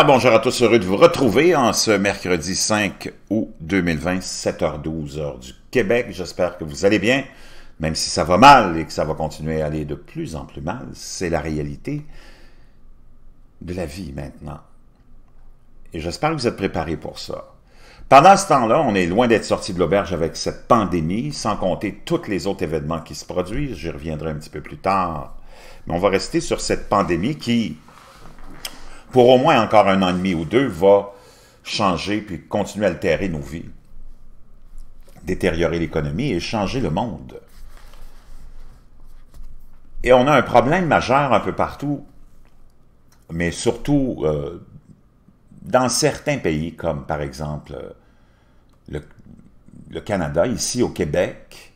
Bonjour à tous, heureux de vous retrouver en ce mercredi 5 août 2020, 7h12, heure du Québec. J'espère que vous allez bien, même si ça va mal et que ça va continuer à aller de plus en plus mal. C'est la réalité de la vie maintenant. Et j'espère que vous êtes préparés pour ça. Pendant ce temps-là, on est loin d'être sorti de l'auberge avec cette pandémie, sans compter tous les autres événements qui se produisent. J'y reviendrai un petit peu plus tard. Mais on va rester sur cette pandémie qui, pour au moins encore un an et demi ou deux, va changer puis continuer à altérer nos vies, détériorer l'économie et changer le monde. Et on a un problème majeur un peu partout, mais surtout euh, dans certains pays, comme par exemple le, le Canada, ici au Québec,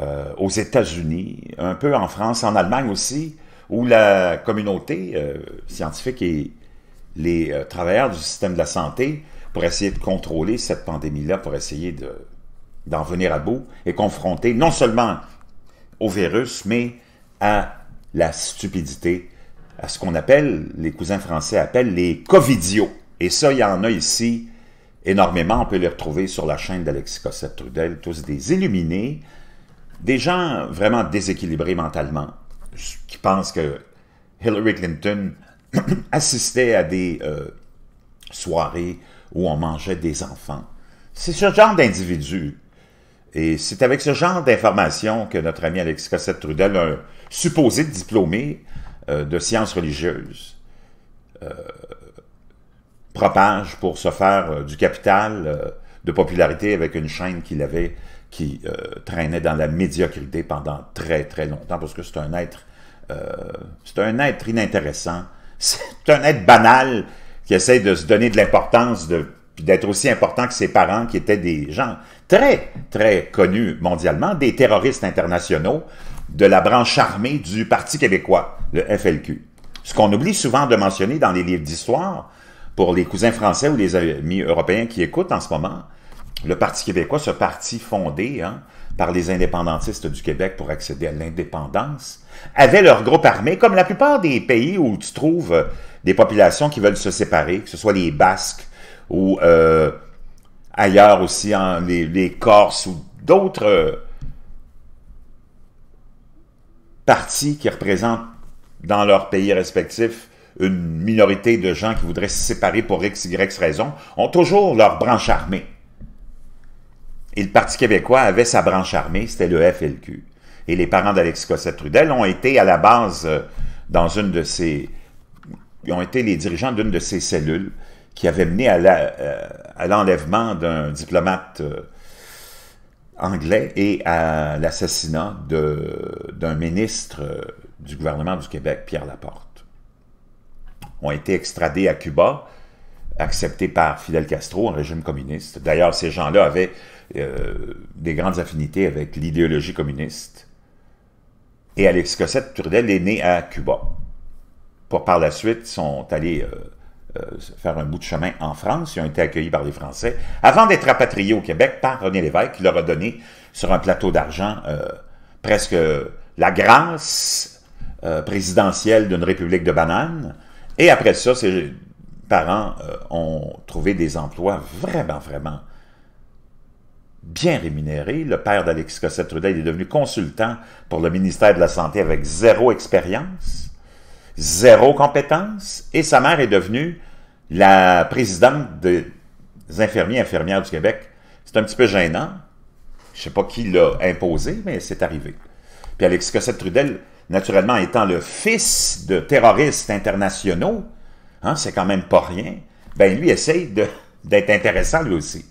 euh, aux États-Unis, un peu en France, en Allemagne aussi, où la communauté euh, scientifique et les euh, travailleurs du système de la santé, pour essayer de contrôler cette pandémie-là, pour essayer d'en venir à bout et confronter non seulement au virus, mais à la stupidité, à ce qu'on appelle, les cousins français appellent les covidios. Et ça, il y en a ici énormément. On peut les retrouver sur la chaîne d'Alexis Cossette-Trudel, tous des illuminés, des gens vraiment déséquilibrés mentalement, qui pensent que Hillary Clinton assistait à des euh, soirées où on mangeait des enfants. C'est ce genre d'individu. Et c'est avec ce genre d'informations que notre ami Alexis Cossette-Trudel, un supposé diplômé euh, de sciences religieuses, euh, propage pour se faire du capital de popularité avec une chaîne qu'il avait qui traînait dans la médiocrité pendant très très longtemps parce que c'est un être c'est un être inintéressant. C'est un être banal qui essaie de se donner de l'importance d'être aussi important que ses parents qui étaient des gens très très connus mondialement des terroristes internationaux de la branche armée du Parti québécois le FLQ ce qu'on oublie souvent de mentionner dans les livres d'histoire pour les cousins français ou les amis européens qui écoutent en ce moment, le Parti québécois, ce parti fondé hein, par les indépendantistes du Québec pour accéder à l'indépendance, avait leur groupe armé, comme la plupart des pays où tu trouves euh, des populations qui veulent se séparer, que ce soit les Basques ou euh, ailleurs aussi, les, les, Corses ou d'autres euh, partis qui représentent dans leurs pays respectifs une minorité de gens qui voudraient se séparer pour x, y raison, ont toujours leur branche armée. Et le Parti québécois avait sa branche armée, c'était le FLQ. Et les parents d'Alexis Cossette-Trudel ont été à la base euh, dans une de ces... Ils ont été les dirigeants d'une de ces cellules qui avait mené à euh, l'enlèvement d'un diplomate euh, anglais et à l'assassinat d'un ministre du gouvernement du Québec, Pierre Laporte ont été extradés à Cuba, acceptés par Fidel Castro, un régime communiste. D'ailleurs, ces gens-là avaient des grandes affinités avec l'idéologie communiste. Et Alex Cossette Turdel est né à Cuba. Par la suite, ils sont allés euh, euh, faire un bout de chemin en France. Ils ont été accueillis par les Français avant d'être rapatriés au Québec par René Lévesque, qui leur a donné sur un plateau d'argent presque la grâce présidentielle d'une république de bananes et après ça, ses parents euh, ont trouvé des emplois vraiment, vraiment bien rémunérés. Le père d'Alexis Cossette-Trudel est devenu consultant pour le ministère de la Santé avec zéro expérience, zéro compétence, et sa mère est devenue la présidente des infirmiers et infirmières du Québec. C'est un petit peu gênant. Je ne sais pas qui l'a imposé, mais c'est arrivé. Puis Alexis Cossette-Trudel naturellement étant le fils de terroristes internationaux, hein, c'est quand même pas rien, ben lui essaye d'être intéressant lui aussi.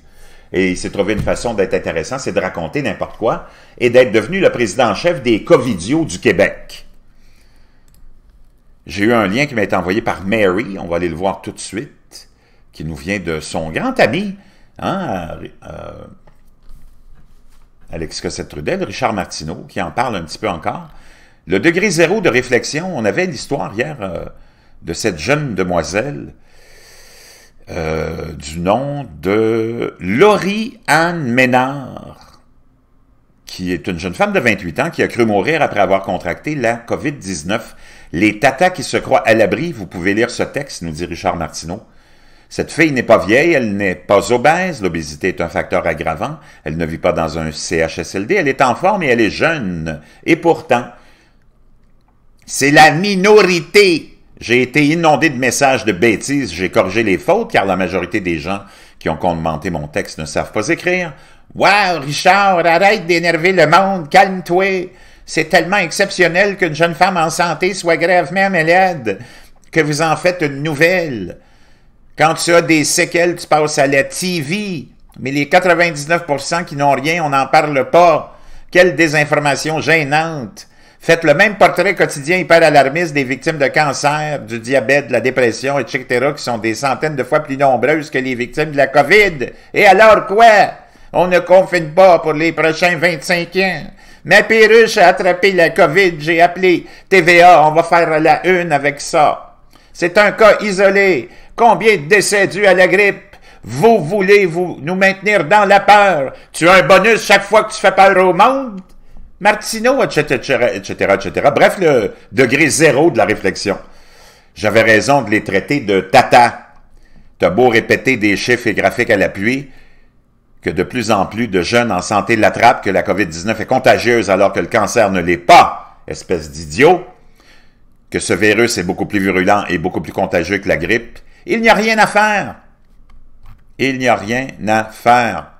Et il s'est trouvé une façon d'être intéressant, c'est de raconter n'importe quoi et d'être devenu le président-chef des Covidios du Québec. J'ai eu un lien qui m'a été envoyé par Mary, on va aller le voir tout de suite, qui nous vient de son grand ami, hein, euh, Alex Cossette-Trudel, Richard Martineau, qui en parle un petit peu encore. Le degré zéro de réflexion, on avait l'histoire hier euh, de cette jeune demoiselle euh, du nom de Laurie Anne Ménard, qui est une jeune femme de 28 ans qui a cru mourir après avoir contracté la COVID-19. Les tatas qui se croient à l'abri, vous pouvez lire ce texte, nous dit Richard Martineau. Cette fille n'est pas vieille, elle n'est pas obèse, l'obésité est un facteur aggravant, elle ne vit pas dans un CHSLD, elle est en forme et elle est jeune. Et pourtant, c'est la minorité. J'ai été inondé de messages de bêtises, j'ai corrigé les fautes, car la majorité des gens qui ont commenté mon texte ne savent pas écrire. Wow, Richard, arrête d'énerver le monde, calme-toi. C'est tellement exceptionnel qu'une jeune femme en santé soit gravement malade que vous en faites une nouvelle. Quand tu as des séquelles, tu passes à la TV. Mais les 99% qui n'ont rien, on n'en parle pas. Quelle désinformation gênante. Faites le même portrait quotidien hyper alarmiste des victimes de cancer, du diabète, de la dépression, etc., qui sont des centaines de fois plus nombreuses que les victimes de la COVID. Et alors quoi? On ne confine pas pour les prochains 25 ans. Ma perruche a attrapé la COVID, j'ai appelé TVA, on va faire la une avec ça. C'est un cas isolé. Combien de décès dus à la grippe? Vous voulez vous nous maintenir dans la peur? Tu as un bonus chaque fois que tu fais peur au monde? Martineau, etc., etc., etc. Bref, le degré zéro de la réflexion. J'avais raison de les traiter de tata. T'as beau répéter des chiffres et graphiques à l'appui, que de plus en plus de jeunes en santé l'attrapent, que la COVID-19 est contagieuse alors que le cancer ne l'est pas, espèce d'idiot, que ce virus est beaucoup plus virulent et beaucoup plus contagieux que la grippe, il n'y a rien à faire. Il n'y a rien à faire.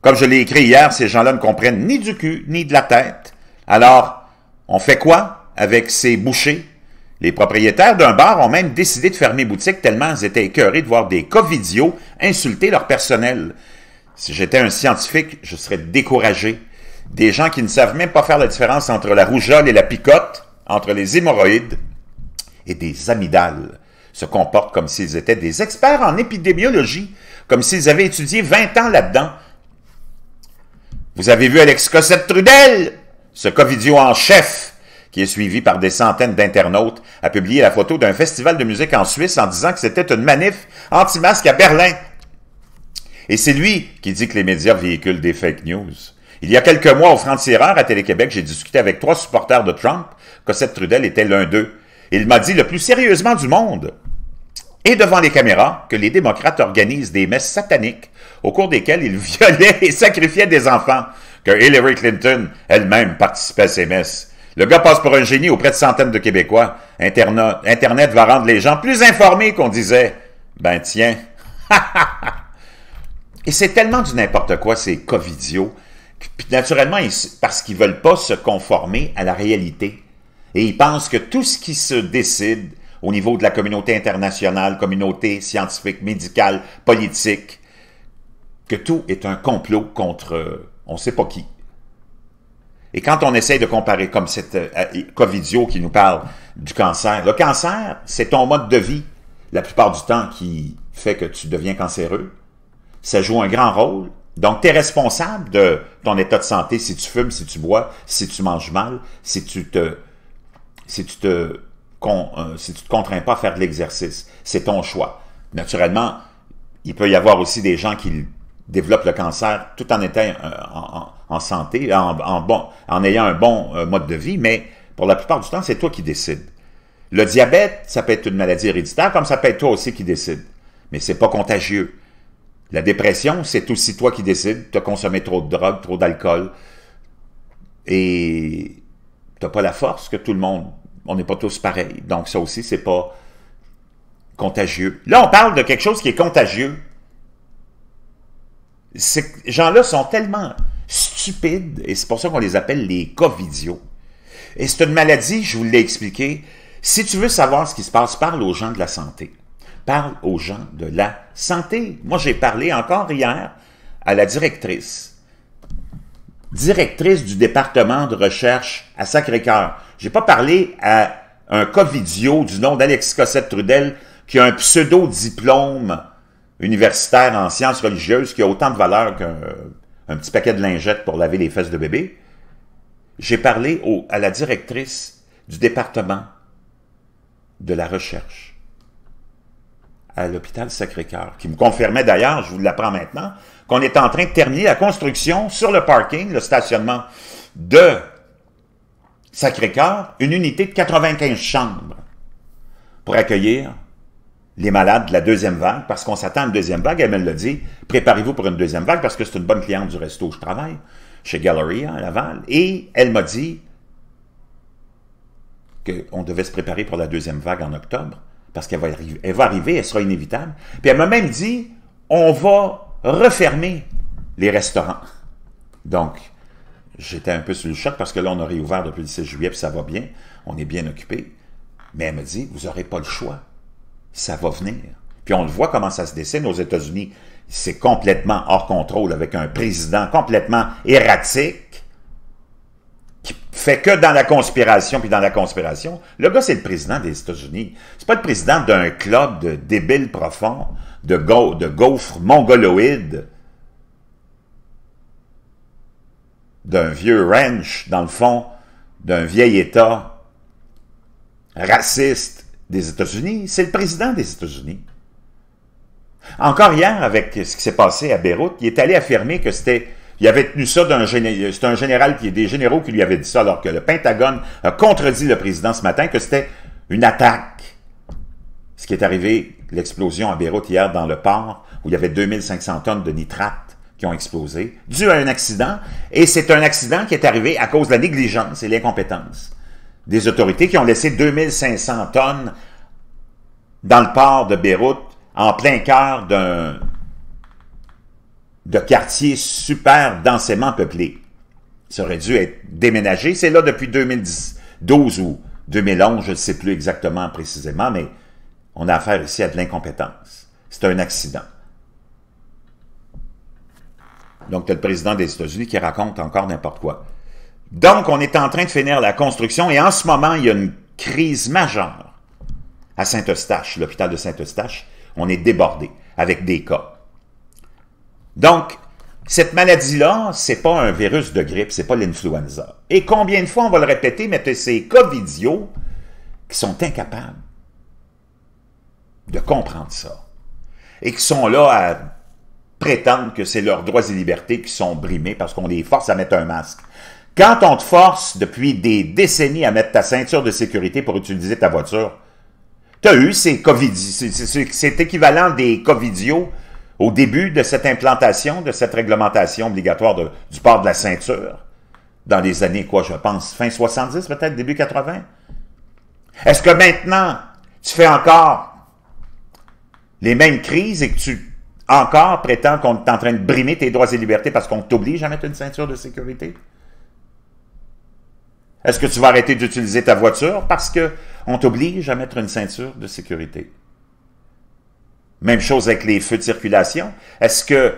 Comme je l'ai écrit hier, ces gens-là ne comprennent ni du cul, ni de la tête. Alors, on fait quoi avec ces bouchers? Les propriétaires d'un bar ont même décidé de fermer boutique tellement ils étaient écœurés de voir des covidios insulter leur personnel. Si j'étais un scientifique, je serais découragé. Des gens qui ne savent même pas faire la différence entre la rougeole et la picote, entre les hémorroïdes et des amygdales se comportent comme s'ils étaient des experts en épidémiologie, comme s'ils avaient étudié 20 ans là-dedans. Vous avez vu Alex Cossette-Trudel, ce covidio en chef, qui est suivi par des centaines d'internautes, a publié la photo d'un festival de musique en Suisse en disant que c'était une manif anti-masque à Berlin. Et c'est lui qui dit que les médias véhiculent des fake news. Il y a quelques mois, au franc-tireur à Télé-Québec, j'ai discuté avec trois supporters de Trump. Cossette Trudel était l'un d'eux. Il m'a dit le plus sérieusement du monde et devant les caméras que les démocrates organisent des messes sataniques au cours desquelles ils violaient et sacrifiaient des enfants, que Hillary Clinton elle-même participait à ces messes. Le gars passe pour un génie auprès de centaines de Québécois. Internet, va rendre les gens plus informés qu'on disait. Ben tiens. et c'est tellement du n'importe quoi, ces covidios. Puis naturellement, parce qu'ils veulent pas se conformer à la réalité. Et ils pensent que tout ce qui se décide au niveau de la communauté internationale, communauté scientifique, médicale, politique, que tout est un complot contre euh, on ne sait pas qui. Et quand on essaye de comparer comme cette euh, Covidio qui nous parle du cancer, le cancer, c'est ton mode de vie, la plupart du temps, qui fait que tu deviens cancéreux. Ça joue un grand rôle. Donc, tu es responsable de ton état de santé si tu fumes, si tu bois, si tu manges mal, si tu te, si tu te euh, si tu te contrains pas à faire de l'exercice. C'est ton choix. Naturellement, il peut y avoir aussi des gens qui développent le cancer tout en étant euh, en, santé, en, ayant un bon euh, mode de vie, mais pour la plupart du temps, c'est toi qui décides. Le diabète, ça peut être une maladie héréditaire, comme ça peut être toi aussi qui décides. Mais c'est pas contagieux. La dépression, c'est aussi toi qui décides. Tu as consommé trop de drogue, trop d'alcool. Et tu n'as pas la force que tout le monde on n'est pas tous pareils. Donc ça aussi, c'est pas contagieux. Là, on parle de quelque chose qui est contagieux. Ces gens-là sont tellement stupides, et c'est pour ça qu'on les appelle les covidios. Et c'est une maladie, je vous l'ai expliqué. Si tu veux savoir ce qui se passe, parle aux gens de la santé. Parle aux gens de la santé. Moi, j'ai parlé encore hier à la directrice directrice du département de recherche à Sacré-Cœur. J'ai pas parlé à un covidio du nom d'Alexis Cossette-Trudel qui a un pseudo-diplôme universitaire en sciences religieuses qui a autant de valeur qu'un petit paquet de lingettes pour laver les fesses de bébé. J'ai parlé à la directrice du département de la recherche à l'hôpital Sacré-Cœur, qui me confirmait d'ailleurs, je vous l'apprends maintenant, qu'on est en train de terminer la construction sur le parking, le stationnement de Sacré-Cœur, une unité de 95 chambres pour accueillir les malades de la deuxième vague, parce qu'on s'attend à une deuxième vague, elle me l'a dit, préparez-vous pour une deuxième vague, parce que c'est une bonne cliente du resto où je travaille, chez Galleria à Laval, et elle m'a dit qu'on devait se préparer pour la deuxième vague en octobre, parce qu'elle va, arriver, elle va sera inévitable. Puis elle m'a même dit, on va refermer les restaurants. Donc, j'étais un peu sur le choc, parce que là, on a réouvert depuis le 6 juillet, puis ça va bien, on est bien occupé. Mais elle me dit, vous n'aurez pas le choix ça va venir. Puis on le voit comment ça se dessine aux États-Unis. C'est complètement hors contrôle avec un président complètement erratique qui fait que dans la conspiration, puis dans la conspiration. Le gars, c'est le président des États-Unis. C'est pas le président d'un club de débiles profonds, de, de gaufres mongoloïdes, d'un vieux ranch, dans le fond, d'un vieil État raciste, des États-Unis, c'est le président des États-Unis. Encore hier, avec ce qui s'est passé à Beyrouth, il est allé affirmer que c'était... Il avait tenu ça d'un général, c'est un général qui des généraux qui lui avaient dit ça, alors que le Pentagone a contredit le président ce matin que c'était une attaque. Ce qui est arrivé, l'explosion à Beyrouth hier dans le port, où il y avait 2500 tonnes de nitrate qui ont explosé, dû à un accident, et c'est un accident qui est arrivé à cause de la négligence et l'incompétence des autorités qui ont laissé 2500 tonnes dans le port de Beyrouth, en plein cœur d'un de quartier super densément peuplé. Ça aurait dû être déménagé. C'est là depuis 2012 ou 2011, je ne sais plus exactement précisément, mais on a affaire ici à de l'incompétence. C'est un accident. Donc, tu as le président des États-Unis qui raconte encore n'importe quoi. Donc, on est en train de finir la construction et en ce moment, il y a une crise majeure à Saint-Eustache, l'hôpital de Saint-Eustache. On est débordé avec des cas. Donc, cette maladie-là, c'est pas un virus de grippe, c'est pas l'influenza. Et combien de fois on va le répéter, mais ces covidios qui sont incapables de comprendre ça et qui sont là à prétendre que c'est leurs droits et libertés qui sont brimés parce qu'on les force à mettre un masque. Quand on te force depuis des décennies à mettre ta ceinture de sécurité pour utiliser ta voiture, tu as eu ces COVID, c'est équivalent des Covidios au début de cette implantation, de cette réglementation obligatoire du port de la ceinture, dans les années, quoi, je pense, fin 70 peut-être, début 80. Est-ce que maintenant, tu fais encore les mêmes crises et que tu encore prétends qu'on est en train de brimer tes droits et libertés parce qu'on t'oblige à mettre une ceinture de sécurité? Est-ce que tu vas arrêter d'utiliser ta voiture? Parce qu'on t'oblige à mettre une ceinture de sécurité? Même chose avec les feux de circulation. Est-ce que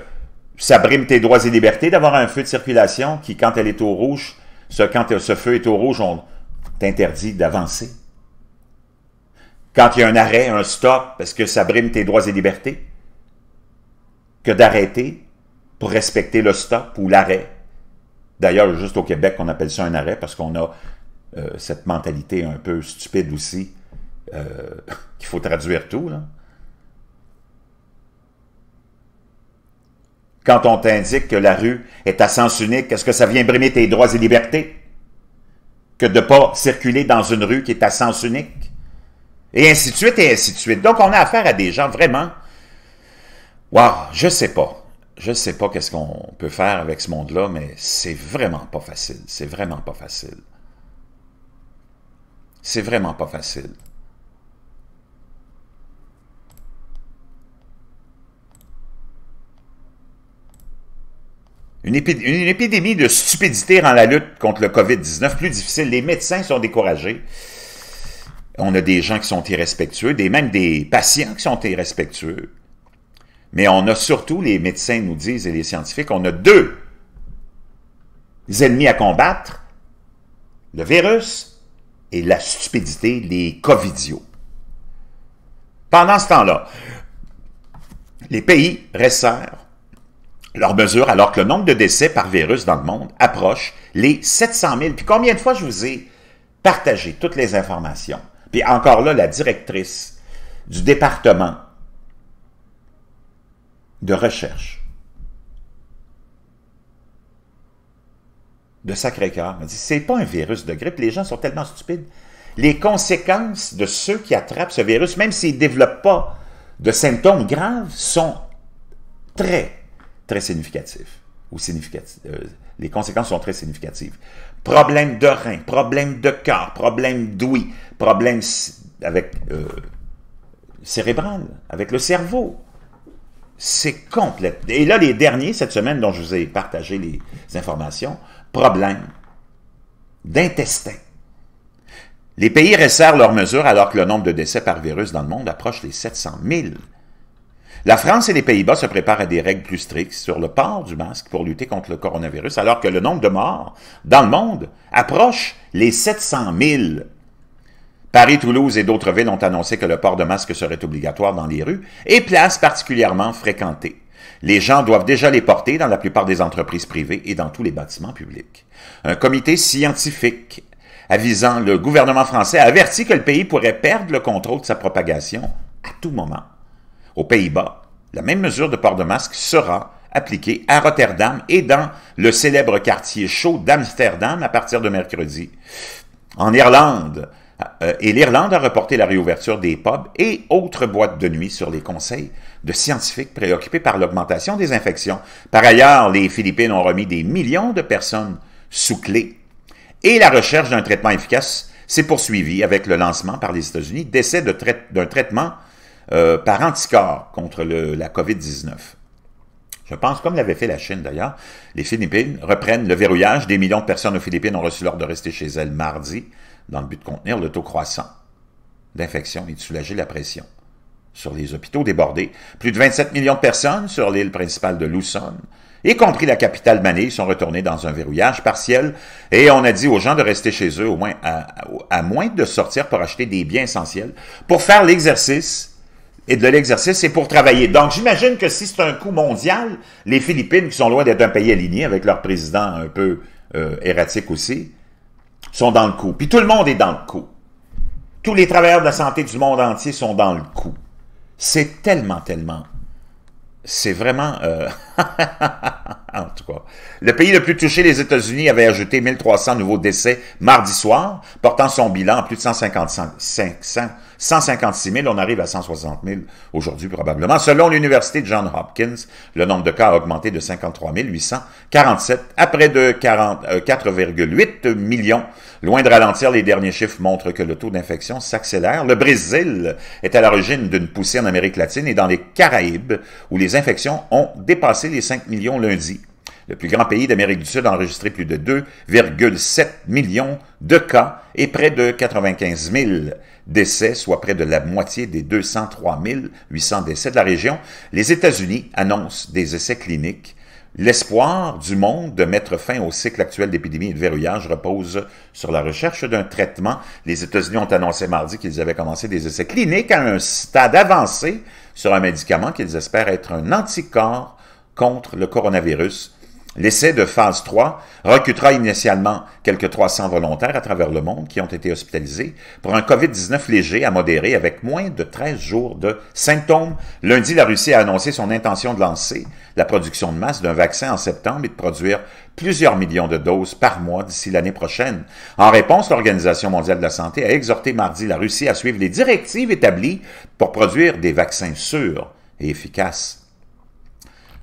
ça brime tes droits et libertés d'avoir un feu de circulation qui, quand elle est au rouge, ce, quand ce feu est au rouge, on t'interdit d'avancer? Quand il y a un arrêt, un stop, est-ce que ça brime tes droits et libertés? Que d'arrêter pour respecter le stop ou l'arrêt? D'ailleurs, juste au Québec, on appelle ça un arrêt parce qu'on a euh, cette mentalité un peu stupide aussi, euh, qu'il faut traduire tout. Quand on t'indique que la rue est à sens unique, est-ce que ça vient brimer tes droits et libertés? Que de ne pas circuler dans une rue qui est à sens unique? Et ainsi de suite, et ainsi de suite. Donc, on a affaire à des gens vraiment... Waouh, je sais pas je ne sais pas qu'est-ce qu'on peut faire avec ce monde-là, mais c'est vraiment pas facile. C'est vraiment pas facile. C'est vraiment pas facile. Une, épidémie de stupidité rend la lutte contre le COVID-19 plus difficile. Les médecins sont découragés. On a des gens qui sont irrespectueux, des, même des patients qui sont irrespectueux. Mais on a surtout, les médecins nous disent et les scientifiques, on a deux ennemis à combattre, le virus et la stupidité, les covidios. Pendant ce temps-là, les pays resserrent leurs mesures alors que le nombre de décès par virus dans le monde approche les 700 000. Puis combien de fois je vous ai partagé toutes les informations? Puis encore là, la directrice du département de recherche de Sacré-Cœur m'a dit c'est pas un virus de grippe, les gens sont tellement stupides. Les conséquences de ceux qui attrapent ce virus, même s'ils ne développent pas de symptômes graves, sont très, très significatives. Ou. Euh, les conséquences sont très significatives. Problème de rein, problème de cœur, problème d'ouïe, problème avec euh, cérébral, avec le cerveau. C'est complet. Et là, les derniers, cette semaine, dont je vous ai partagé les informations, problème d'intestin. Les pays resserrent leurs mesures alors que le nombre de décès par virus dans le monde approche les 700 000. La France et les Pays-Bas se préparent à des règles plus strictes sur le port du masque pour lutter contre le coronavirus, alors que le nombre de morts dans le monde approche les 700 000. Paris, Toulouse et d'autres villes ont annoncé que le port de masque serait obligatoire dans les rues et places particulièrement fréquentées. Les gens doivent déjà les porter dans la plupart des entreprises privées et dans tous les bâtiments publics. Un comité scientifique avisant le gouvernement français a averti que le pays pourrait perdre le contrôle de sa propagation à tout moment. Aux Pays-Bas, la même mesure de port de masque sera appliquée à Rotterdam et dans le célèbre quartier chaud d'Amsterdam à partir de mercredi. En Irlande, et l'Irlande a reporté la réouverture des pubs et autres boîtes de nuit sur les conseils de scientifiques préoccupés par l'augmentation des infections. Par ailleurs, les Philippines ont remis des millions de personnes sous clé et la recherche d'un traitement efficace s'est poursuivie avec le lancement par les États-Unis d'essais d'un traitement euh, par anticorps contre la COVID-19. Je pense, comme l'avait fait la Chine d'ailleurs, les Philippines reprennent le verrouillage. Des millions de personnes aux Philippines ont reçu l'ordre de rester chez elles mardi dans le but de contenir le taux croissant d'infection et de soulager la pression sur les hôpitaux débordés. Plus de 27 millions de personnes sur l'île principale de Luzon, y compris la capitale Manille, sont retournées dans un verrouillage partiel et on a dit aux gens de rester chez eux au moins à, moins de sortir pour acheter des biens essentiels, pour faire l'exercice et de l'exercice et pour travailler. Donc, j'imagine que si c'est un coup mondial, les Philippines, qui sont loin d'être un pays aligné, avec leur président un peu euh, erratique aussi, sont dans le coup. Puis tout le monde est dans le coup. Tous les travailleurs de la santé du monde entier sont dans le coup. C'est tellement, tellement... C'est vraiment... Euh, en tout cas. Le pays le plus touché, les États-Unis, avait ajouté 1300 nouveaux décès mardi soir, portant son bilan à plus de 155, 500, 156 000, on arrive à 160 000 aujourd'hui probablement. Selon l'Université Johns Hopkins, le nombre de cas a augmenté de 53 847 à près de 4,8 euh, millions. Loin de ralentir, les derniers chiffres montrent que le taux d'infection s'accélère. Le Brésil est à l'origine d'une poussée en Amérique latine et dans les Caraïbes, où les infections ont dépassé les 5 millions lundi. Le plus grand pays d'Amérique du Sud a enregistré plus de 2,7 millions de cas et près de 95 000 décès, soit près de la moitié des 203 800 décès de la région. Les États-Unis annoncent des essais cliniques. L'espoir du monde de mettre fin au cycle actuel d'épidémie et de verrouillage repose sur la recherche d'un traitement. Les États-Unis ont annoncé mardi qu'ils avaient commencé des essais cliniques à un stade avancé sur un médicament qu'ils espèrent être un anticorps contre le coronavirus L'essai de phase 3 recrutera initialement quelques 300 volontaires à travers le monde qui ont été hospitalisés pour un COVID-19 léger à modéré avec moins de 13 jours de symptômes. Lundi, la Russie a annoncé son intention de lancer la production de masse d'un vaccin en septembre et de produire plusieurs millions de doses par mois d'ici l'année prochaine. En réponse, l'Organisation mondiale de la santé a exhorté mardi la Russie à suivre les directives établies pour produire des vaccins sûrs et efficaces.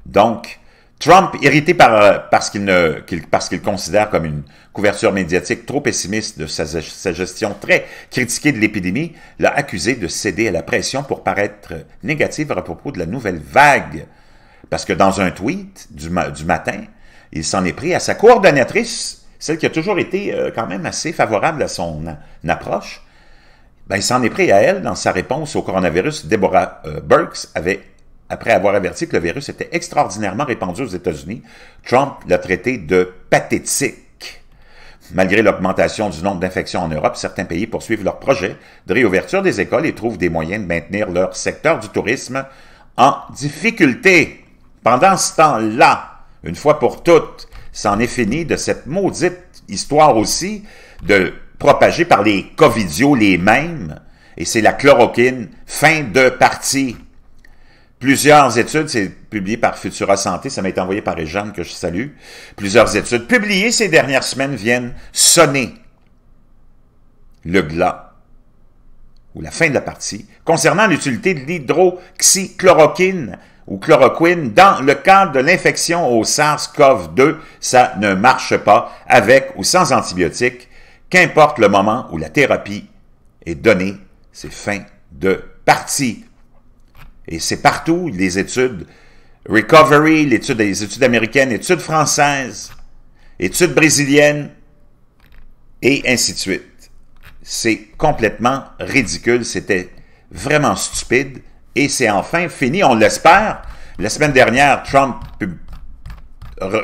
Donc, Trump, irrité par, euh, parce qu'il considère comme une couverture médiatique trop pessimiste de sa, gestion très critiquée de l'épidémie, l'a accusé de céder à la pression pour paraître négatif à propos de la nouvelle vague. Parce que dans un tweet du, du matin, il s'en est pris à sa coordonnatrice, celle qui a toujours été euh, quand même assez favorable à son approche. Ben, il s'en est pris à elle dans sa réponse au coronavirus. Deborah euh, Burks avait après avoir averti que le virus était extraordinairement répandu aux États-Unis, Trump l'a traité de pathétique. Malgré l'augmentation du nombre d'infections en Europe, certains pays poursuivent leur projet de réouverture des écoles et trouvent des moyens de maintenir leur secteur du tourisme en difficulté. Pendant ce temps-là, une fois pour toutes, c'en est fini de cette maudite histoire aussi de propager par les covidios les mêmes, et c'est la chloroquine, fin de partie. Plusieurs études, c'est publié par Futura Santé, ça m'a été envoyé par Jeanne que je salue. Plusieurs études publiées ces dernières semaines viennent sonner le glas ou la fin de la partie concernant l'utilité de l'hydroxychloroquine ou chloroquine dans le cadre de l'infection au SARS-CoV-2. Ça ne marche pas avec ou sans antibiotiques, qu'importe le moment où la thérapie est donnée, c'est fin de partie. Et c'est partout, les études Recovery, les études américaines, études françaises, études brésiliennes, et ainsi de suite. C'est complètement ridicule, c'était vraiment stupide, et c'est enfin fini, on l'espère. La semaine dernière, Trump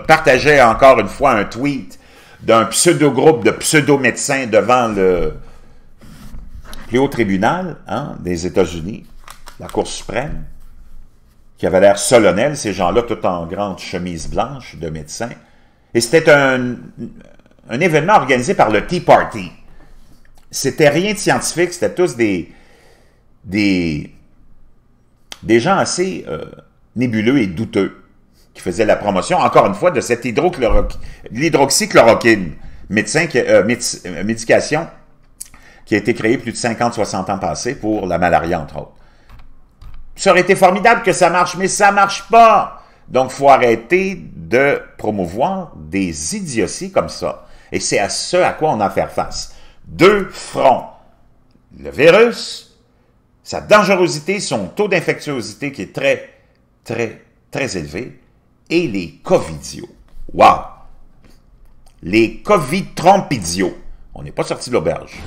partageait encore une fois un tweet d'un pseudo-groupe de pseudo-médecins devant le plus haut tribunal hein, des États-Unis, la Cour suprême, qui avait l'air solennel, ces gens-là, tout en grande chemise blanche de médecins. Et c'était un, événement organisé par le Tea Party. C'était rien de scientifique, c'était tous des, des, gens assez euh, nébuleux et douteux qui faisaient la promotion, encore une fois, de cette l'hydroxychloroquine, médecin euh, euh, médication qui a été créée plus de 50-60 ans passés pour la malaria, entre autres. Ça aurait été formidable que ça marche, mais ça marche pas. Donc, faut arrêter de promouvoir des idioties comme ça. Et c'est à ce à quoi on a à faire face. Deux fronts. Le virus, sa dangerosité, son taux d'infectiosité qui est très, très, très élevé, et les covidios. Wow! Les covid trompidios. On n'est pas sorti de l'auberge.